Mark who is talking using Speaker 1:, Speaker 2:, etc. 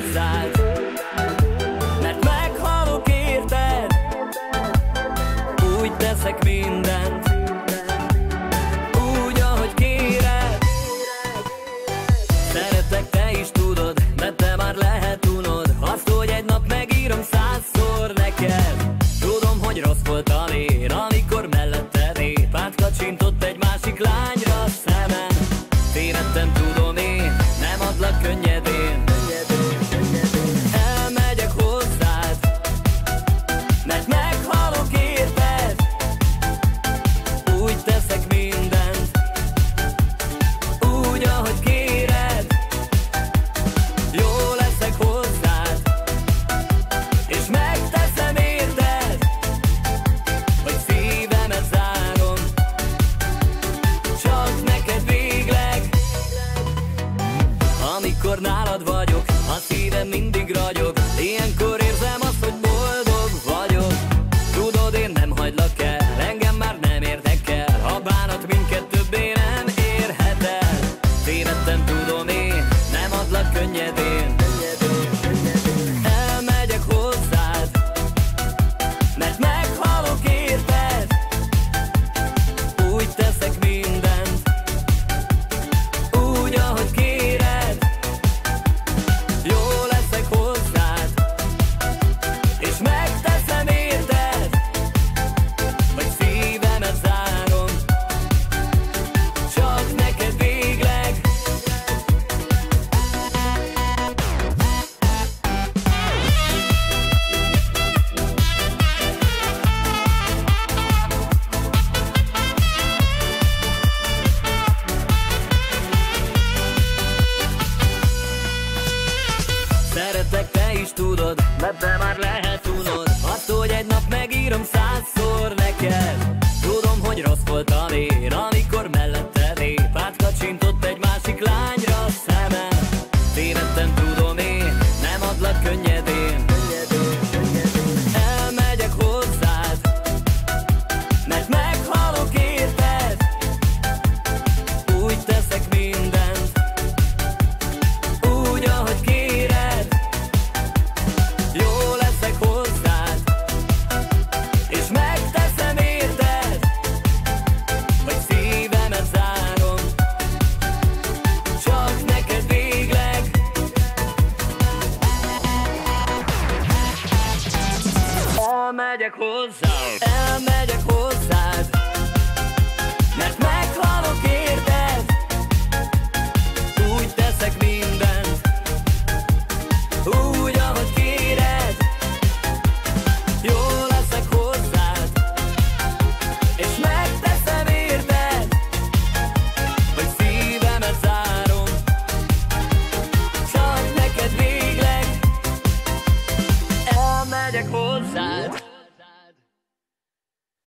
Speaker 1: outside. nálad vagyok A szívem mindig ragyog. Ilyenkor érzem azt, hogy boldog vagyok. Tudod, én nem hagylak el Engem már nem érdekel. Ha bánat minket többé nem érhet el Tévedtem, tudom én Nem adlak könnyedén. tudod, de te már lehet. elmegyek hozzád. Elmegyek hozzád Mert meghalok érted